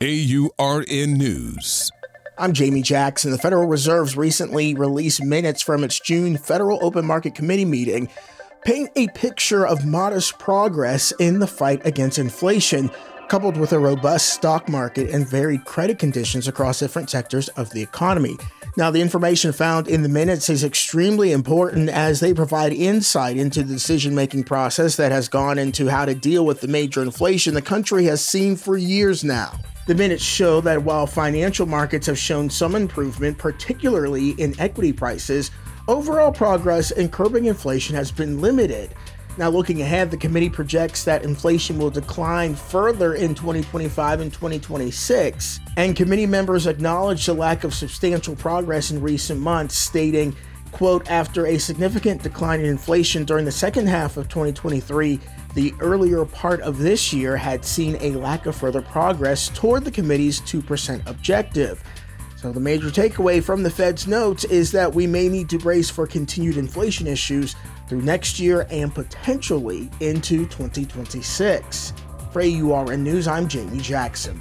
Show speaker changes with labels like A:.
A: AURN News.
B: I'm Jamie Jackson. The Federal Reserve's recently released minutes from its June Federal Open Market Committee meeting paint a picture of modest progress in the fight against inflation, coupled with a robust stock market and varied credit conditions across different sectors of the economy. Now, the information found in the minutes is extremely important as they provide insight into the decision making process that has gone into how to deal with the major inflation the country has seen for years now. The minutes show that while financial markets have shown some improvement, particularly in equity prices, overall progress in curbing inflation has been limited. Now, looking ahead, the committee projects that inflation will decline further in 2025 and 2026. And committee members acknowledge the lack of substantial progress in recent months, stating, quote, after a significant decline in inflation during the second half of 2023, the earlier part of this year had seen a lack of further progress toward the committee's 2% objective. So, the major takeaway from the Fed's notes is that we may need to brace for continued inflation issues through next year and potentially into 2026. For AURN News, I'm Jamie Jackson.